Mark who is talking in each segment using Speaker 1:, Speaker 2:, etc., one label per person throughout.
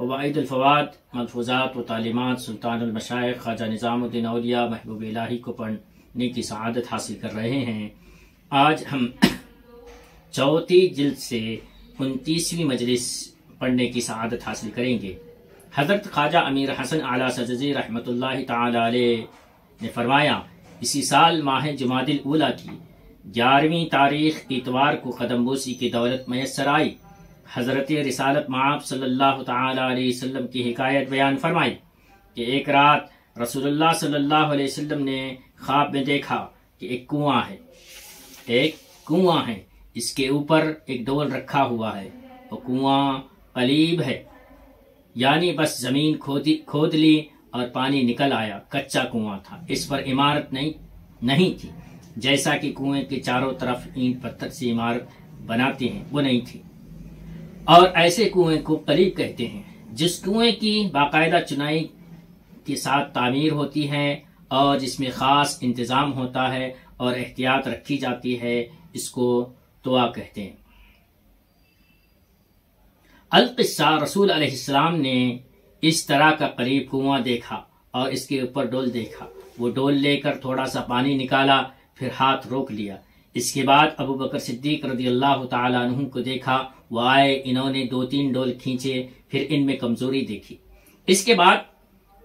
Speaker 1: ववाइदुल फवाद मलफूजात व तालीमात सुल्तानुल मशाइख ख्वाजा निज़ामुद्दीन औलिया महबूब इलाही को पढ़ने की सआदत हासिल कर रहे हैं आज हम चौथी जिल्द से उनतीसवीं मजलिस पढ़ने की सआदत हासिल करेंगे हज़रत ख्वाजा अमीर हसन आला सजी ताला ने फरमाया इसी साल माह जमादिल उला की ग्यारहवीं तारीख इतवार को कदमबोसी की दौलत मैसर आई हज़रत रिसालत माप सल्लल्लाहु अलैहि वसल्लम की हिकायत बयान फरमाई कि एक रात रसूलुल्लाह सल्लल्लाहु अलैहि वसल्लम ने ख्वाब में देखा कि एक कुआँ है। एक कुआँ है। इसके ऊपर एक डोल रखा हुआ है। वो कुआँ कलीब है। यानी बस ज़मीन खोदी खोद ली और पानी निकल आया। कच्चा कुआँ था। इस पर इमारत नहीं नहीं थी। जैसा कि कुएँ के चारों तरफ़ ईंट पत्थर से इमारत बनाती हैं, वो नहीं थी। और ऐसे कुएँ को कलीब कहते हैं, जिस कुएँ की बाकायदा चुनाई के साथ तामीर होती है और जिसमें खास इंतज़ाम होता है और एहतियात रखी जाती है, इसको दुआ कहते हैं। अलकिस्सा रसूल अलैहिस्सलाम ने इस तरह का करीब कुआँ देखा और इसके ऊपर डोल देखा। वो डोल लेकर थोड़ा सा पानी निकाला, फिर हाथ रोक लिया। इसके बाद अबू बकर सिद्दीक रदी अल्लाह तु को देखा वो आए इन्होंने दो तीन डोल खींचे, फिर इनमें कमज़ोरी देखी। इसके बाद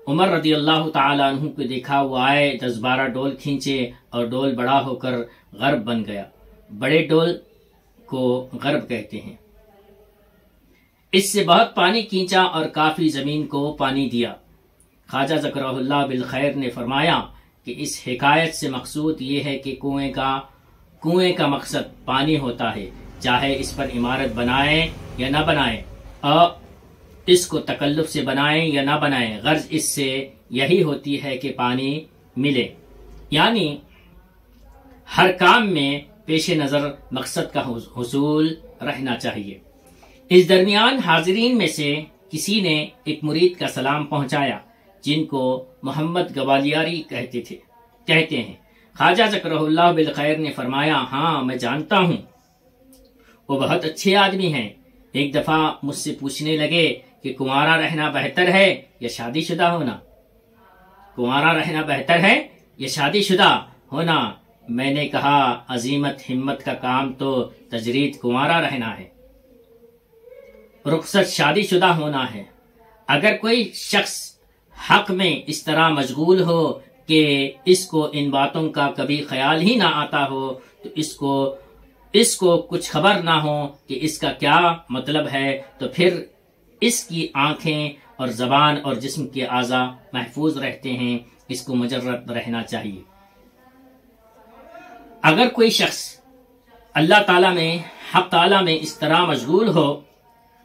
Speaker 1: उमर रदी अल्लाह तु को देखा, वो आए दस बारह डोल खींचे और डोल बड़ा होकर गर्भ बन गया। बड़े डोल को गर्भ कहते हैं। इससे बहुत पानी खींचा और काफ़ी ज़मीन को पानी दिया। ख्वाजा जकरल्ला बिल खैर ने फरमाया कि इस हिकायत से मकसूद ये है कि कुएँ का कुएँ का मकसद पानी होता है। चाहे इस पर इमारत बनाए या न बनाए और इसको तकल्लुफ से बनाए या न बनाए, गर्ज इससे यही होती है कि पानी मिले। यानी, हर काम में पेश नज़र मकसद का हसूल रहना चाहिए। इस दरमियान हाजरीन में से किसी ने एक मुरीद का सलाम पहुँचाया, जिनको मोहम्मद गवालियारी कहते थे, कहते हैं, ख्वाजा बिल खैर ने फरमाया हाँ मैं जानता हूँ वो बहुत अच्छे आदमी हैं। एक दफ़ा मुझसे पूछने लगे कि कुंवारा रहना बेहतर है या शादीशुदा होना? कुंवारा रहना बेहतर है या शादीशुदा होना? मैंने कहा, अजीमत हिम्मत का काम तो तजरीद कुंवारा रहना है। रुखसत शादीशुदा होना है। अगर कोई शख्स हक में इस तरह मशगूल हो कि इसको इन बातों का कभी ख्याल ही ना आता हो तो इसको इसको कुछ खबर ना हो कि इसका क्या मतलब है तो फिर इसकी आँखें और जबान और जिस्म के आज़ा महफूज रहते हैं। इसको मजरत रहना चाहिए। अगर कोई शख्स अल्लाह ताला में, हक ताला में इस तरह मशगूल हो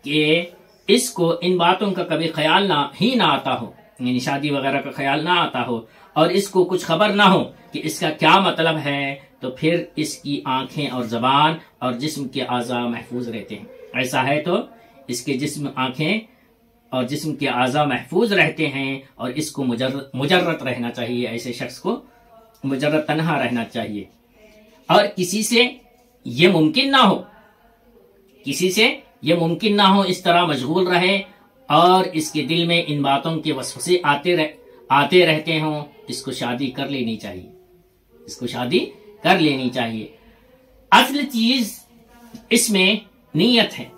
Speaker 1: कि इसको इन बातों का कभी ख्याल ना, ही ना आता हो यानी शादी वगैरह का ख्याल ना आता हो और इसको कुछ खबर ना हो कि इसका क्या मतलब है तो फिर इसकी आँखें और जबान और जिस्म के आज़ा महफूज रहते हैं। ऐसा है तो इसके जिस्म आँखें और जिस्म के आज़ा महफूज रहते हैं और इसको मुजर, मुजरत रहना चाहिए ऐसे शख्स को मुजरत तनहा रहना चाहिए। और किसी से ये मुमकिन ना हो किसी से ये मुमकिन ना हो इस तरह मशगूल रहे और इसके दिल में इन बातों के वसवसे आते रह, आते रहते हों इसको शादी कर लेनी चाहिए। इसको शादी कर लेनी चाहिए। असल चीज़ इसमें नीयत है।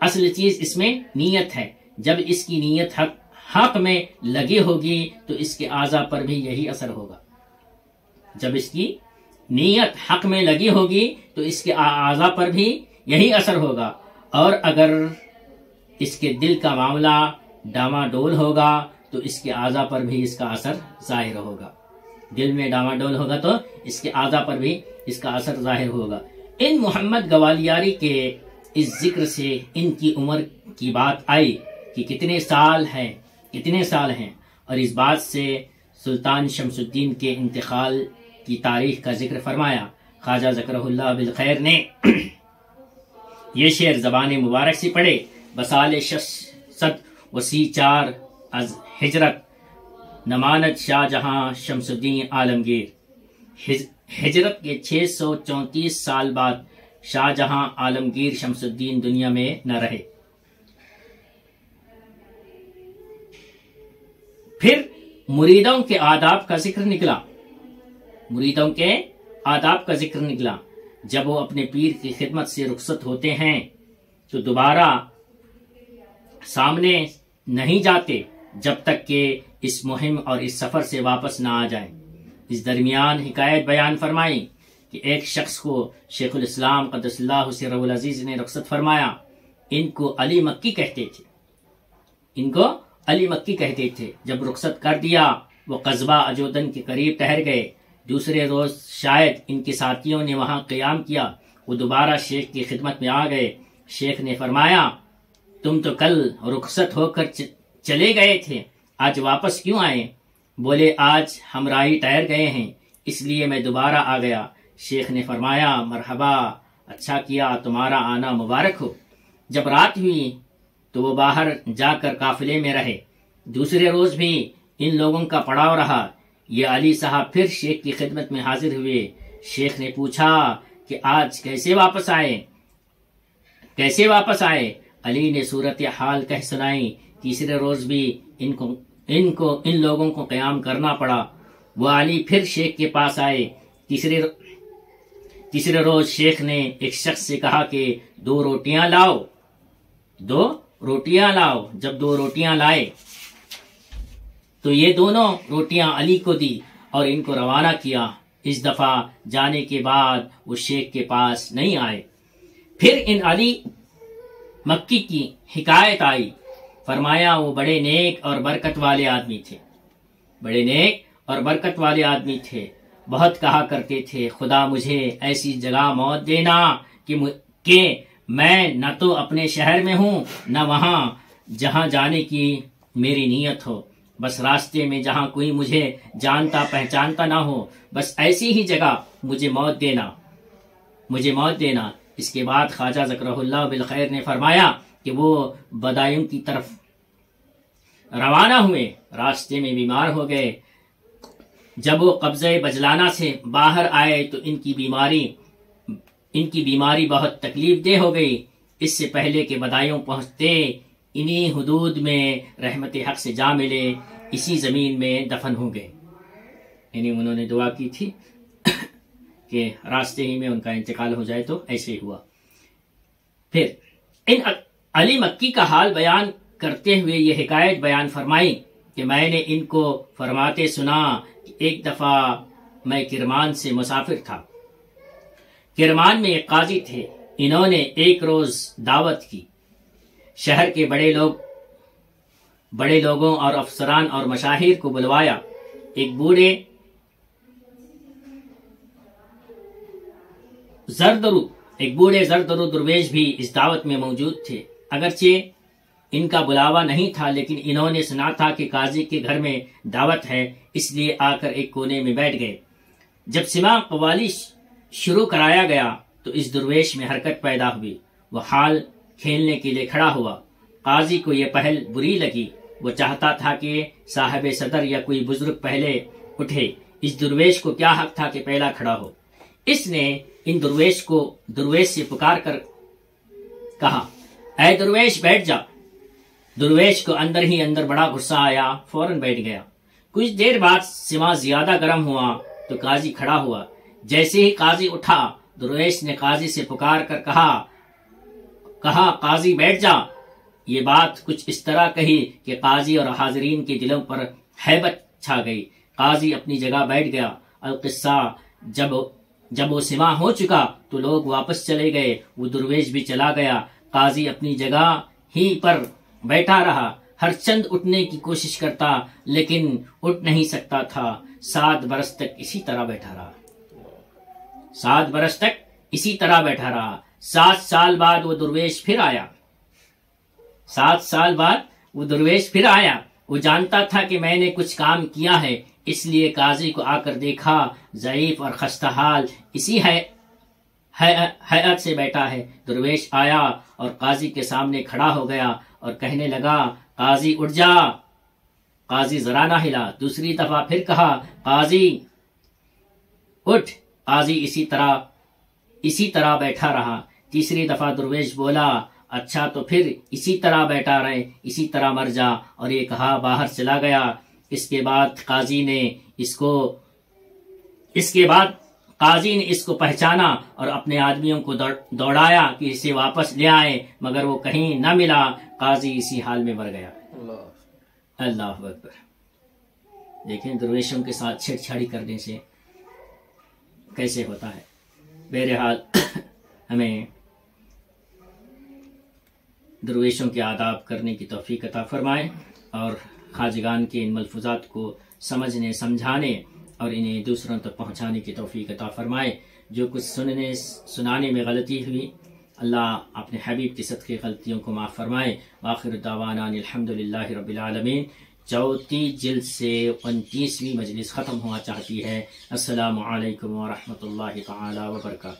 Speaker 1: असल चीज़ इसमें नीयत है। जब इसकी नीयत हक हक में लगी होगी तो इसके आजा पर भी यही असर होगा। जब इसकी नीयत हक में लगी होगी तो इसके आजा पर भी यही असर होगा। और अगर इसके दिल का मामला डामाडोल होगा तो इसके आजा पर भी इसका असर ज़ाहिर होगा। दिल में डामाडोल होगा तो इसके आजा पर भी इसका असर ज़ाहिर होगा। इन मोहम्मद गवालियारी के इस ज़िक्र से इनकी उम्र की बात आई कि कितने साल हैं, कितने साल हैं, और इस बात से सुल्तान शमसुद्दीन के इंतकाल की तारीख का ज़िक्र फरमाया। ख्वाजा जकरहुल्ला बिल खैर ने यह शेर जबान मुबारक से पढ़े। बसाल सद वसी चार अज हिजरत। नमानत शाहजहां शमसुद्दीन आलमगीर। हिजरत के छह सौ चौतीस साल बाद शाहजहां आलमगीर शमसुद्दीन दुनिया में न रहे। फिर मुरीदों के आदाब का ज़िक्र निकला। मुरीदों के आदाब का ज़िक्र निकला। जब वो अपने पीर की खिदमत से रुखसत होते हैं तो दोबारा सामने नहीं जाते जब तक कि इस मुहिम और इस सफ़र से वापस ना आ जाए। इस दरमियान हिकायत बयान फरमाई कि एक शख्स को शेखुल इस्लाम कदसल्ला अज़ीज़ ने रुखसत फरमाया, इनको अली मक्की कहते थे। इनको अली मक्की कहते थे। जब रुखसत कर दिया, वो कस्बा अजोदन के करीब ठहर गए। दूसरे रोज शायद इनके साथियों ने वहाँ क्याम किया, वो दोबारा शेख की खिदमत में आ गए। शेख ने फरमाया तुम तो कल रुखसत होकर चले गए थे। आज वापस क्यों आए? बोले, आज हम राही ठहर गए हैं, इसलिए मैं दोबारा आ गया। शेख ने फरमाया, मरहबा अच्छा किया, तुम्हारा आना मुबारक हो। जब रात हुई तो वो बाहर जाकर काफिले में रहे। दूसरे रोज भी इन लोगों का पड़ाव रहा। ये अली साहब फिर शेख की खिदमत में हाजिर हुए। शेख ने पूछा कि आज कैसे वापस आए? कैसे वापस आए? अली ने सूरत हाल कह सुनाई। तीसरे रोज भी इनको इनको, इन लोगों को क्याम करना पड़ा। वो अली फिर शेख के पास आए। तीसरे तीसरे रोज शेख ने एक शख्स से कहा कि, दो रोटियाँ लाओ। दो रोटियाँ लाओ? जब दो रोटियाँ लाए। तो ये दोनों रोटियाँ अली को दी और इनको रवाना किया। इस दफ़ा जाने के बाद वो शेख के पास नहीं आए। फिर इन अली मक्की की हिकायत आई। फरमाया, वो बड़े नेक और बरकत वाले आदमी थे। बड़े नेक और बरकत वाले आदमी थे। बहुत कहा करते थे, खुदा मुझे ऐसी जगह मौत देना कि के मैं न तो अपने शहर में हूँ, न वहाँ जहाँ जाने की मेरी नीयत हो। बस रास्ते में जहाँ कोई मुझे जानता पहचानता ना हो, बस ऐसी ही जगह मुझे मौत देना, मुझे मौत देना इसके बाद ख्वाजा जकरहुल्ला बिल खैर ने फरमाया कि वो बदायूं की तरफ़ रवाना हुए, रास्ते में बीमार हो गए। जब वो कब्जे बजलाना से बाहर आए तो इनकी बीमारी इनकी बीमारी बहुत तकलीफ़ दे हो गई। इससे पहले के बदायूं पहुँचते, इन्हीं हदूद में रहमत हक से जा मिले, इसी ज़मीन में दफन हो गए यानी उन्होंने दुआ की थी। कि रास्ते ही में उनका इंतकाल हो जाए तो ऐसे ही हुआ। फिर, इन अली मक्की का हाल बयान करते हुए ये हिकायत बयान फरमाई कि मैंने इनको फरमाते सुना कि एक दफ़ा मैं किरमान से मुसाफिर था। किरमान में एक काजी थे। इन्होंने एक रोज दावत की। शहर के बड़े लोग, बड़े लोगों और अफसरान और मशाहिर को बुलवाया। एक बूढ़े जरदरू, एक बूढ़े जरदरू दुर्वेश भी इस दावत में मौजूद थे। अगरचे इनका बुलावा नहीं था, लेकिन इन्होंने सुना था कि काजी के घर में दावत है, इसलिए आकर एक कोने में बैठ गए। जब सिमा कवाली शुरू कराया गया तो इस दुर्वेश में हरकत पैदा हुई। वह हाल खेलने के लिए खड़ा हुआ। काजी को यह पहल बुरी लगी। वो चाहता था कि साहब सदर या कोई बुज़ुर्ग पहले उठे। इस दुर्वेश को क्या हक था कि पहला खड़ा हो? इसने इन दुर्वेश को, दुर्वेश से पुकार कर कहा अय दुर्वेश, बैठ जा। दुर्वेश को अंदर ही अंदर बड़ा गुस्सा आया, फ़ौरन बैठ गया। कुछ देर बाद सिमा ज़्यादा गर्म हुआ तो काजी खड़ा हुआ। जैसे ही काजी उठा, दुर्वेश ने काजी से पुकार कर कहा कहा, काजी, बैठ जा। ये बात कुछ इस तरह कही कि काजी और हाजरीन के दिलों पर हैबत छा गई। काजी अपनी जगह बैठ गया। और किस्सा जब जब वो सिमा हो चुका तो लोग वापस चले गए। वो दुर्वेश भी चला गया। काजी अपनी जगह ही पर बैठा रहा। हर चंद उठने की कोशिश करता, लेकिन उठ नहीं सकता था। सात बरस तक इसी तरह बैठा रहा। सात बरस तक इसी तरह बैठा रहा। सात साल बाद वो दुर्वेश फिर आया। सात साल बाद वो दुर्वेश फिर आया। वो जानता था कि मैंने कुछ काम किया है। इसलिए काजी को आकर देखा जयीफ और खस्ताहाल इसी है हैत से बैठा है। दुर्वेश आया और काजी के सामने खड़ा हो गया और कहने लगा, काजी उठ जा। काजी जरा ना हिला। दूसरी दफ़ा फिर कहा, काजी उठ। काजी इसी तरह इसी तरह बैठा रहा। तीसरी दफ़ा दुर्वेश बोला अच्छा तो फिर इसी तरह बैठा रहे, इसी तरह मर जा। और ये कहा, बाहर चला गया। इसके बाद काजी ने इसको इसके बाद काजी ने इसको पहचाना और अपने आदमियों को दौड़ाया कि इसे वापस ले आए मगर वो कहीं न मिला। काजी इसी हाल में मर गया। अल्लाह। अकबर। देखें दुर्वेशों के साथ छेड़छाड़ी करने से कैसे होता है? बहरहाल हमें दरवेशों के आदाब करने की तोफ़ी अता फरमाए और खाजगान के इन मलफूजात को समझने, समझाने और इन्हें दूसरों तक पहुँचाने की तोफ़ी अता फरमाए। जो कुछ सुनने, सुनाने में गलती हुई, अल्लाह अपने हबीब की सद की गलतियों को माफ़ फरमाए। आखिर दावाना रबालमीन चौथी जिल्द से उनतीसवीं मजलिस ख़त्म हुआ चाहती है। असलकम वरहमल वर्का